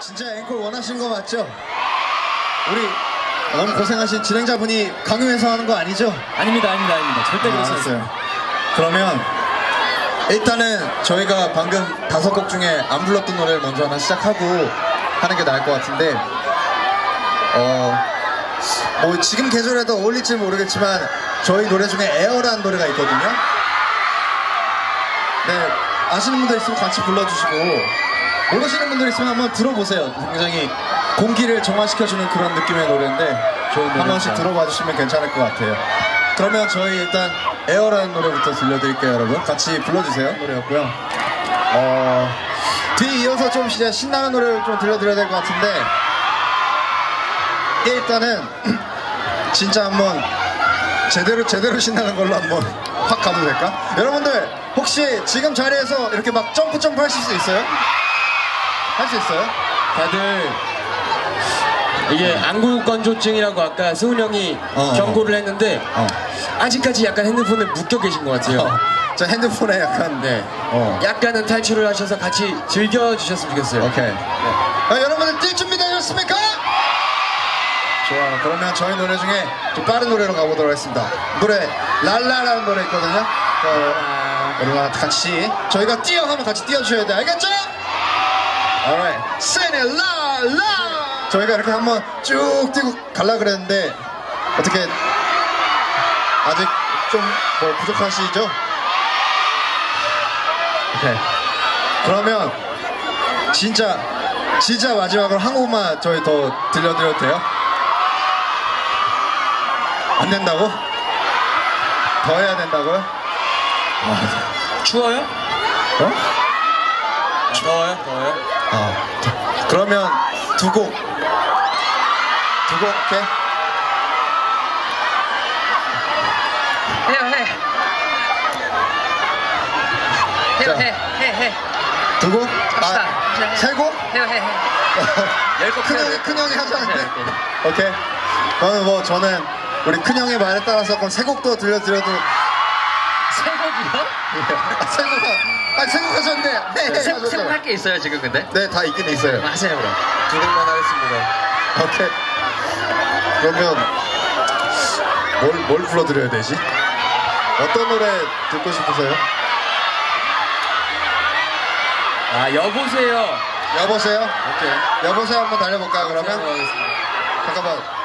진짜 앵콜 원하신 거 맞죠? 우리 너무 고생하신 진행자분이 강요해서 하는 거 아니죠? 아닙니다, 아닙니다, 아닙니다. 절대 아, 그렇지 알았어요. 않습니다. 그러면 일단은 저희가 방금 다섯 곡 중에 안 불렀던 노래를 먼저 하나 시작하고 하는 게 나을 것 같은데 어, 뭐 지금 계절에도 어울릴지 모르겠지만 저희 노래 중에 에어라는 노래가 있거든요. 네, 아시는 분들 있으면 같이 불러주시고 모르시는 분들 있으면 한번 들어보세요. 굉장히 공기를 정화시켜주는 그런 느낌의 노래인데 한 번씩. 들어봐 주시면 괜찮을 것 같아요. 그러면 저희 일단 에어라는 노래부터 들려드릴게요, 여러분. 같이 불러주세요. 노래였고요. 어, 뒤 이어서 좀 진짜 신나는 노래를 좀 들려드려야 될 것 같은데 일단은 진짜 한번 제대로 제대로 신나는 걸로 한번 확 가도 될까? 여러분들 혹시 지금 자리에서 이렇게 막 점프 점프 하실 수 있어요? 할 수 있어요? 다들 이게 안구 건조증이라고 아까 승훈 형이 어, 어. 경고를 했는데 어. 아직까지 약간 핸드폰에 묶여 계신 것 같아요. 어, 저 핸드폰에 약간 네. 어. 약간은 탈출을 하셔서 같이 즐겨 주셨으면 좋겠어요. 오케이. 아, 여러분들 뛸 준비 되셨습니까? 좋아. 그러면 저희 노래 중에 좀 빠른 노래로 가보도록 하겠습니다. 노래 랄라라는 노래 있거든요. 어, 여러분 같이 저희가 뛰어 하면 같이 뛰어 주셔야 돼. 알겠죠? Alright. La. 저희가 이렇게 한번 쭉 뛰고 갈라 그랬는데 어떻게 아직 좀 뭐 부족하시죠? 오케이. 그러면 진짜 진짜 마지막으로 한 곡만 저희 더 들려드려도 돼요? 안 된다고? 더 해야 된다고요? 추워요? 어? 더워요? 더워요? 아 그러면 두 곡. 두 곡, 오케이? 해요 해. 해요 자. 해. 해 해. 두 곡? 갑시다. 아, 세 곡? 해요 해 해. 열곡 큰 해요, 형이, 열곡. 큰 형이 하자는데? 네, 네. 오케이. 그러면 뭐 저는 우리 큰 형의 말에 따라서 그럼 세 곡도 들려드려도 세 곡이요? 아, 아, 세곡 하셨네. 네, 세- 하셨어요. 세곡 할게 있어요 지금 근데. 네, 다 있긴 있어요. 하세요 그럼. 두 곡만 하겠습니다. 오케이. 그러면 뭘, 뭘 불러드려야 되지? 어떤 노래 듣고 싶으세요? 아, 여보세요. 여보세요? 오케이. 여보세요 한번 달려볼까요 그러면? 하겠습니다. 잠깐만